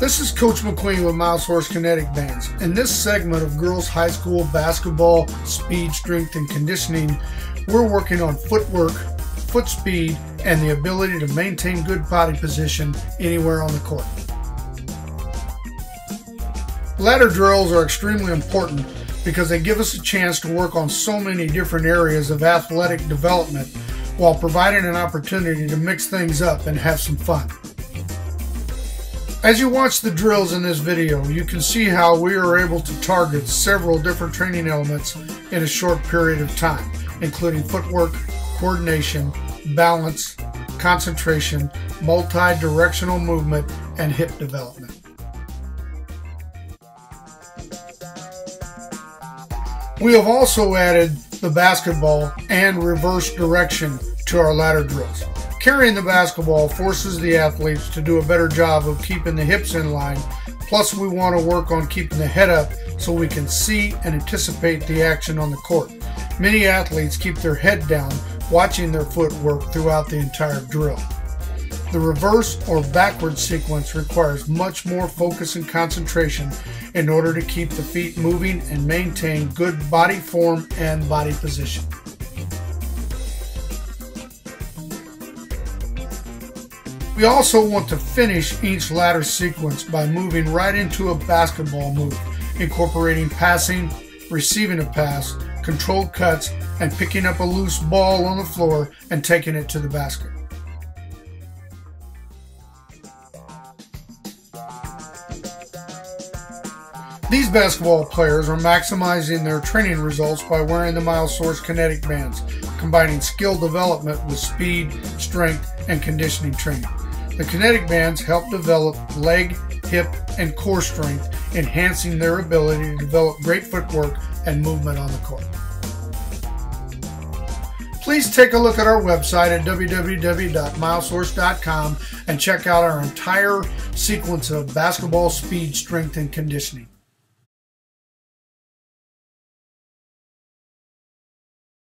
This is Coach McQueen with Myosource Kinetic Bands. In this segment of girls high school basketball speed, strength, and conditioning, we're working on footwork, foot speed, and the ability to maintain good body position anywhere on the court. Ladder drills are extremely important because they give us a chance to work on so many different areas of athletic development while providing an opportunity to mix things up and have some fun. As you watch the drills in this video, you can see how we are able to target several different training elements in a short period of time, including footwork, coordination, balance, concentration, multi-directional movement, and hip development. We have also added the basketball and reverse direction to our ladder drills. Carrying the basketball forces the athletes to do a better job of keeping the hips in line. Plus, we want to work on keeping the head up so we can see and anticipate the action on the court. Many athletes keep their head down watching their footwork throughout the entire drill. The reverse or backward sequence requires much more focus and concentration in order to keep the feet moving and maintain good body form and body position. We also want to finish each ladder sequence by moving right into a basketball move, incorporating passing, receiving a pass, controlled cuts, and picking up a loose ball on the floor and taking it to the basket. These basketball players are maximizing their training results by wearing the Myosource Kinetic Bands, combining skill development with speed, strength, and conditioning training. The kinetic bands help develop leg, hip, and core strength, enhancing their ability to develop great footwork and movement on the court. Please take a look at our website at www.myosource.com and check out our entire sequence of basketball speed, strength, and conditioning.